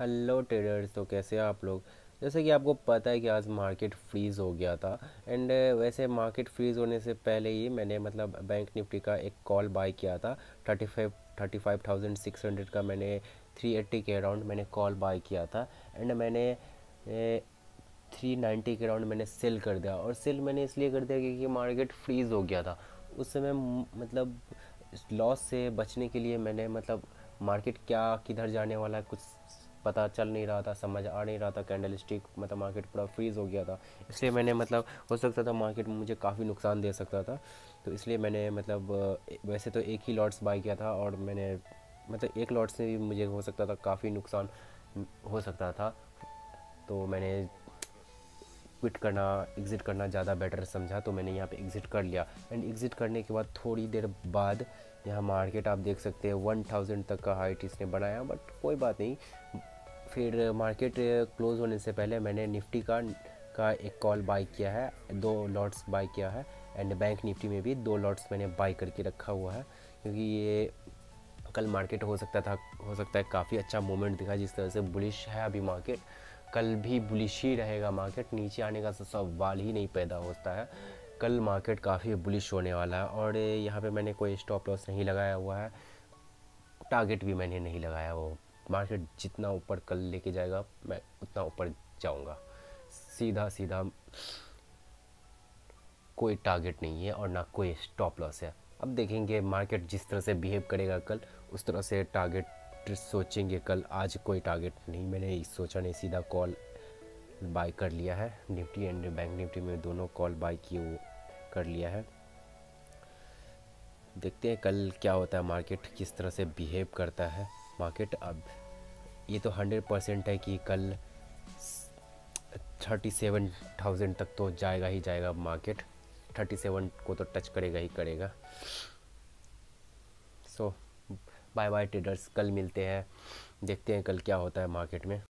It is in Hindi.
हेलो ट्रेडर्स तो कैसे आप लोग? जैसे कि आपको पता है कि आज मार्केट फ्रीज़ हो गया था एंड वैसे मार्केट फ्रीज़ होने से पहले ही मैंने मतलब बैंक निफ्टी का एक कॉल बाय किया था। Thirty five thirty five thousand six hundred का मैंने थ्री एट्टी के अराउंड मैंने कॉल बाय किया था एंड मैंने थ्री नाइन्टी के अराउंड मैंने सेल कर दिया, और सेल मैंने इसलिए कर दिया क्योंकि मार्केट फ्रीज़ हो गया था। उस समय मतलब लॉस से बचने के लिए मैंने मतलब मार्केट क्या, किधर जाने वाला कुछ पता चल नहीं रहा था, समझ आ नहीं रहा था कैंडल स्टिक मतलब मार्केट पूरा फ्रीज़ हो गया था। इसलिए मैंने मतलब हो सकता था मार्केट मुझे काफ़ी नुकसान दे सकता था। तो इसलिए मैंने मतलब वैसे तो एक ही लॉट्स बाई किया था और मैंने मतलब एक लॉट से भी मुझे हो सकता था काफ़ी नुकसान हो सकता था। तो मैंने क्विट करना एग्ज़िट करना ज़्यादा बेटर समझा तो मैंने यहाँ पे एग्ज़िट कर लिया। एंड एग्ज़िट करने के बाद थोड़ी देर बाद यहाँ मार्केट आप देख सकते हैं वन थाउज़ेंड तक का हाइट इसने बनाया बट कोई बात नहीं। फिर मार्केट क्लोज़ होने से पहले मैंने निफ्टी का का एक कॉल बाई किया है, दो लॉट्स बाई किया है, एंड बैंक निफ्टी में भी दो लॉट्स मैंने बाई करके रखा हुआ है, क्योंकि ये कल मार्केट हो सकता था, हो सकता है काफ़ी अच्छा मोमेंट दिखा जिस तरह से बुलिश है अभी मार्केट। कल भी बुलिश ही रहेगा मार्केट, नीचे आने का सवाल ही नहीं पैदा होता है। कल मार्केट काफ़ी बुलिश होने वाला है, और यहाँ पे मैंने कोई स्टॉप लॉस नहीं लगाया हुआ है, टारगेट भी मैंने नहीं लगाया वो। मार्केट जितना ऊपर कल लेके जाएगा, मैं उतना ऊपर जाऊँगा। सीधा सीधा कोई टारगेट नहीं है और ना कोई स्टॉप लॉस है। अब देखेंगे मार्केट जिस तरह से बिहेव करेगा कल, उस तरह से टारगेट सोचेंगे कल। आज कोई टारगेट नहीं मैंने सोचा नहीं, सीधा कॉल बाय कर लिया है। निफ्टी एंड बैंक निफ्टी में दोनों कॉल बाय किए कर लिया है। देखते हैं कल क्या होता है मार्केट किस तरह से बिहेव करता है। मार्केट अब, ये तो हंड्रेड परसेंट है कि कल थर्टी सेवन थाउज़ेंड तक तो जाएगा ही जाएगा मार्केट थर्टी सेवन को तो टच करेगा ही करेगा। सो बाय बाय ट्रेडर्स कल मिलते हैं, देखते हैं कल क्या होता है मार्केट में।